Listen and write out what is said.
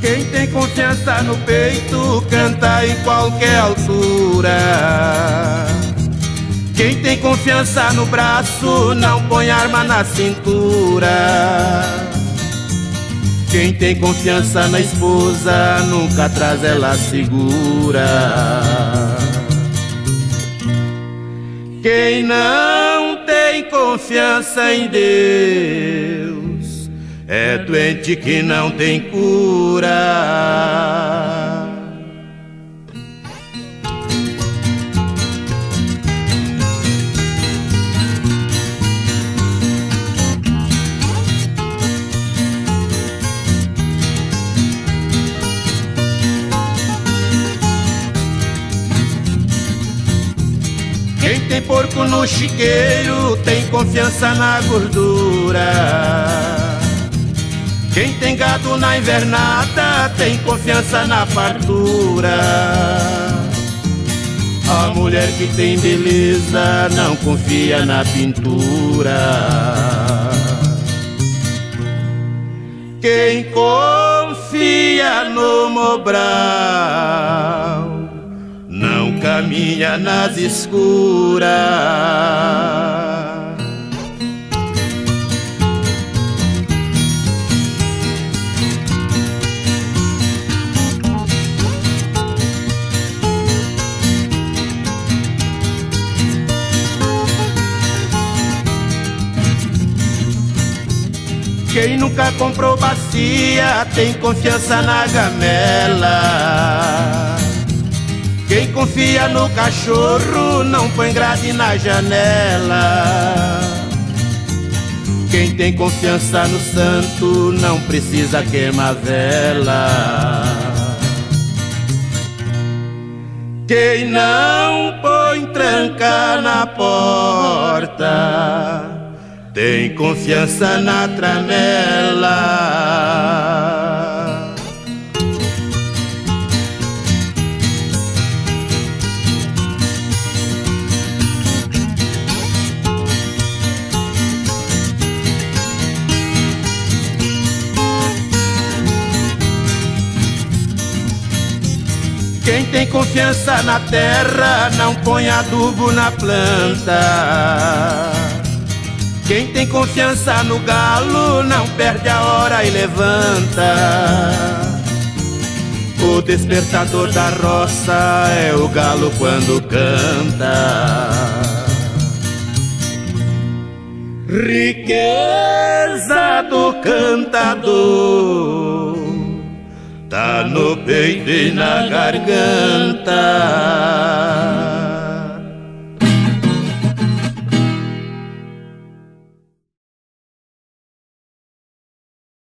tem confiança no peito canta em qualquer altura. Quem tem confiança no braço não põe arma na cintura. Quem tem confiança na esposa nunca traz ela segura. Quem não tem confiança em Deus doente que não tem cura. Quem tem porco no chiqueiro tem confiança na gordura. Quem tem gado na invernada tem confiança na fartura. A mulher que tem beleza não confia na pintura. Quem confia no Mobral não caminha nas escuras. Quem nunca comprou bacia tem confiança na gamela. Quem confia no cachorro não põe grade na janela. Quem tem confiança no santo não precisa queimar vela. Quem não põe tranca na porta tem confiança na tramela. Quem tem confiança na terra não põe adubo na planta. Quem tem confiança no galo não perde a hora e levanta. O despertador da roça é o galo quando canta. Riqueza do cantador. Tá no peito e na garganta